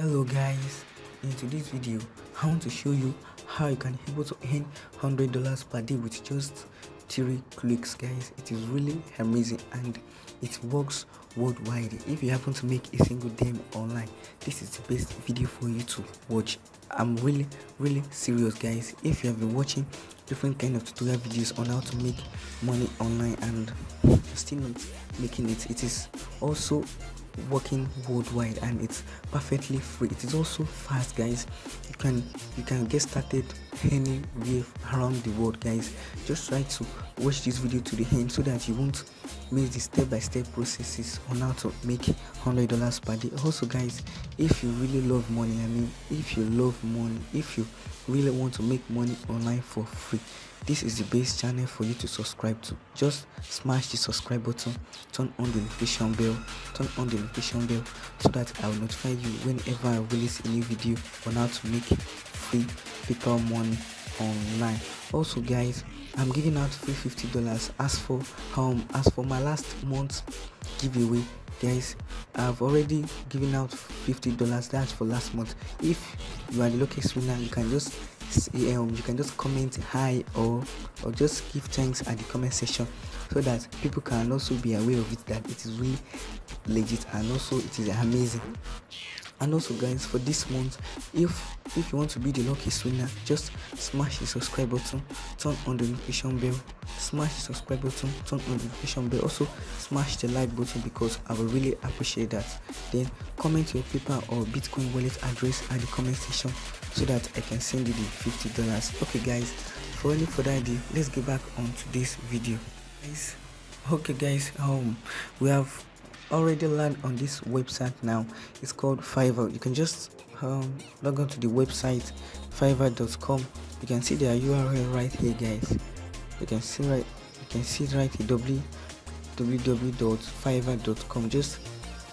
hello guys. In today's video i want to show you how you can able to earn hundred dollars per day with just three clicks guys. It is really amazing and it works worldwide. If you happen to make a single dime online this is the best video for you to watch. I'm really really serious guys. If you have been watching different kind of tutorial videos on how to make money online and still not making it it is also working worldwide and it's perfectly free. It is also fast guys. You can you can get started anywhere around the world guys. Just try to watch this video to the end so that you won't miss the step-by-step -step processes on how to make hundred dollars per day. Also guys if you really love money i mean if you love money if you really want to make money online for free this is the best channel for you to subscribe to. Just smash the subscribe button turn on the notification bell turn on the notification bell so that i will notify you whenever i release a new video on how to make free PayPal money online. Also guys i'm giving out free 50 dollars. As for um as for my last month giveaway guys i've already given out 50 dollars. That's for last month. If you are the luckiest winner you can just um, you can just comment hi or or just give thanks at the comment section so that people can also be aware of it that it is really legit and also it is amazing and also guys for this month if if you want to be the luckiest winner just smash the subscribe button turn on the notification bell. Smash the subscribe button turn on the notification bell. Also smash the like button because i will really appreciate that. Then comment your PayPal or bitcoin wallet address at the comment section so that i can send you the 50 dollars. Okay guys for any further ado let's get back on to this video. Guys okay guys um we have already land on this website now. It's called fiverr. You can just um, log on to the website fiverr.com you can see their url right here guys. You can see right you can see right here www.fiverr.com just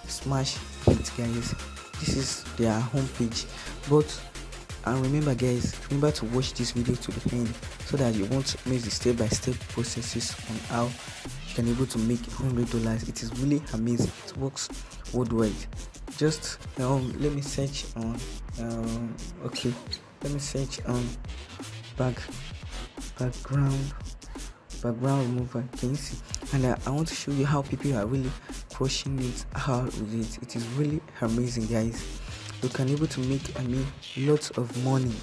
smash it guys. This is their homepage but and remember guys remember to watch this video to the end so that you won't miss the step-by-step -step processes on how can able to make hundred dollars it is really amazing. It works worldwide. Just um let me search on um okay. Let me search on back background background remover. Can you see? And uh, i want to show you how people are really crushing it hard with it. It is really amazing guys. You can able to make i mean lots of money.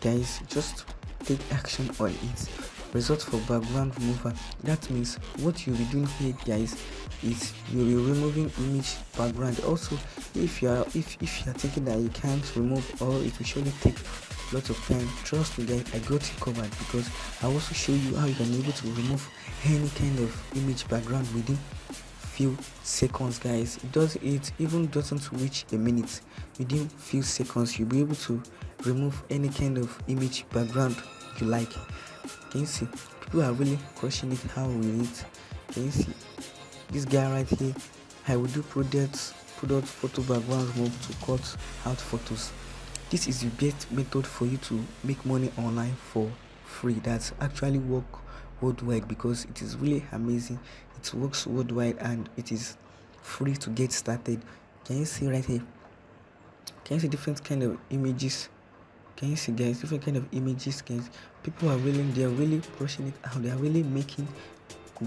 Guys just take action on it result for background remover that means what you'll be doing here guys is you'll be removing image background. Also if you are if if you are thinking that you can't remove or it will surely take lots of time. Trust me guys i got you covered because i also show you how you can able to remove any kind of image background within few seconds guys. It does it even doesn't reach a minute. Within few seconds you'll be able to remove any kind of image background you like can you see? People are really crushing it how will it can you see? This guy right here i will do product product photo background remove to cut out photos. This is the best method for you to make money online for free. That's actually work worldwide because it is really amazing. It works worldwide and it is free to get started. Can you see right here? Can you see different kind of images can you see guys different kind of images guys people are really they're really pushing it out they are really making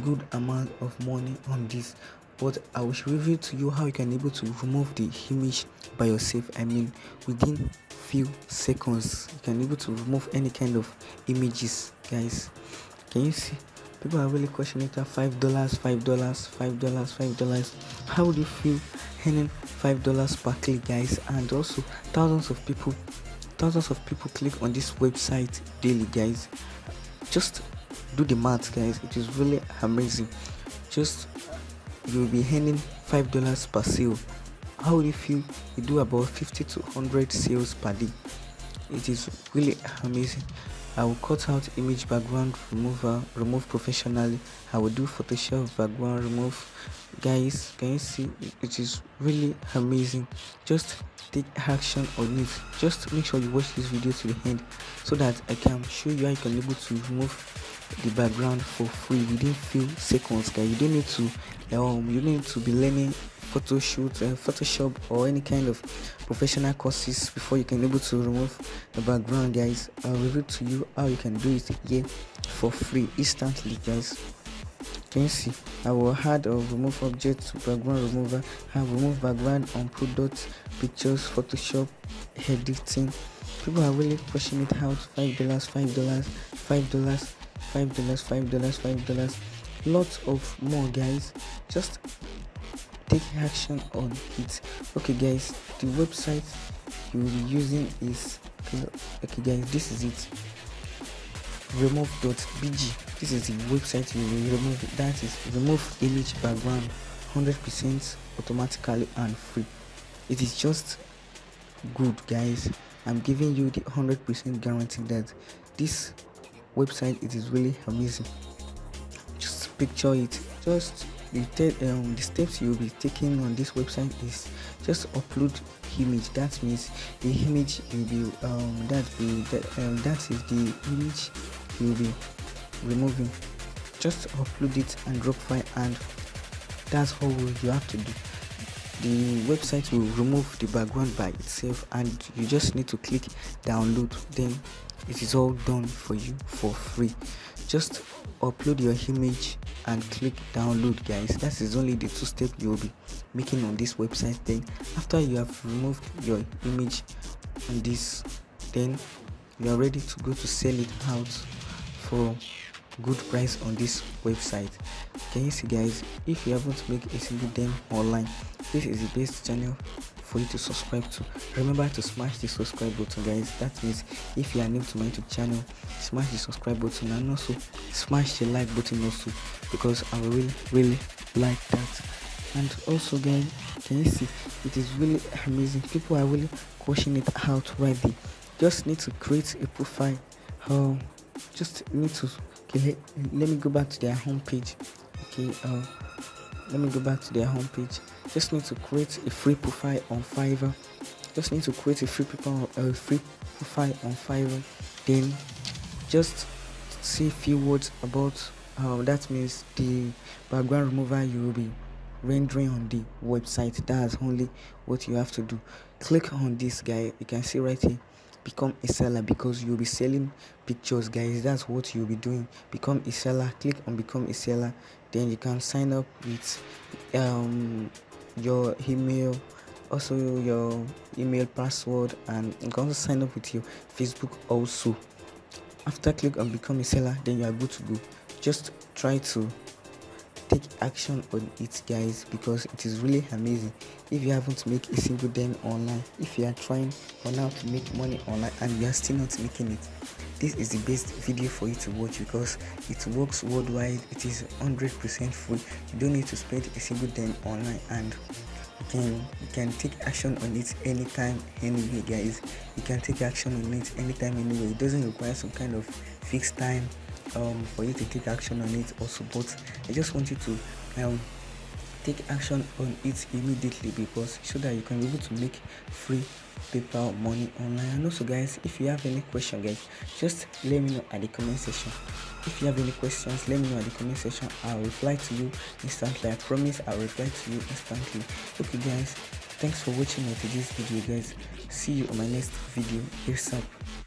good amount of money on this. But i will reveal to you how you can able to remove the image by yourself i mean within few seconds. You can able to remove any kind of images guys. Can you see? People are really questioning it five dollars five dollars five dollars five dollars. How would you feel earning five dollars per click guys? And also thousands of people thousands of people click on this website daily guys. Just do the math guys. It is really amazing. Just you'll be earning five dollars per sale. How do you feel? You do about 50 to 100 sales per day. It is really amazing I will cut out image background remover remove professionally. I will do Photoshop background remove. Guys can you see? It is really amazing. Just take action on it. Just make sure you watch this video to the end so that I can show you how you can be able to remove the background for free within few seconds guys. You don't need to um you don't need to be learning photo shoot uh, photoshop or any kind of professional courses before you can able to remove the background guys. I'll reveal to you how you can do it here for free instantly guys. Can you see? I will add or remove object to background remover. Have remove background on product pictures photoshop editing. People are really pushing it out. Five dollars five dollars five dollars five dollars five dollars five dollars. Lots of more guys. Just take action on it. Okay guys the website you will be using is okay guys this is it. remove.bg this is the website you will remove. That is remove image background 100% automatically and free. It is just good guys. I'm giving you the 100% guarantee that this website it is really amazing. Just picture it. Just the, um, the steps you'll be taking on this website is just upload image. That means the image will be um, that will that, um, that is the image you'll be removing. Just upload it and drop file and that's all you have to do. The website will remove the background by itself and you just need to click download. Then it is all done for you for free. Just upload your image and click download guys. That is only the two steps you will be making on this website then after you have removed your image on this then you are ready to go to sell it out for good price on this website. Can you see guys? If you haven't made a single them online this is the best channel for you to subscribe to. Remember to smash the subscribe button guys. That means if you are new to my youtube channel smash the subscribe button and also smash the like button also because i really really like that. And also guys can you see? It is really amazing. People are really questioning it out right just need to create a profile. Um just need to okay let me go back to their homepage. Okay uh let me go back to their homepage. Just need to create a free profile on fiverr. Just need to create a free profile a free profile on fiverr. Then just say a few words about uh, that means the background remover you will be rendering on the website. That's only what you have to do. Click on this guy. You can see right here become a seller because you'll be selling pictures guys. That's what you'll be doing. Become a seller. Click on become a seller. Then you can sign up with um, your email also your email password and you can also sign up with your facebook also. After click on become a seller then you are good to go just try to take action on it guys because it is really amazing. If you haven't made a single dime online if you are trying for now to make money online and you are still not making it this is the best video for you to watch because it works worldwide. It is 100% free you don't need to spend a single dime online and you can you can take action on it anytime anyway guys. You can take action on it anytime anyway it doesn't require some kind of fixed time um, for you to take action on it also but i just want you to um, take action on it immediately because so that you can be able to make free PayPal money online. And also guys if you have any question guys just let me know at the comment section. If you have any questions let me know at the comment section. I'll reply to you instantly. I promise i'll reply to you instantly. Okay guys thanks for watching my today's video guys. See you on my next video. Peace up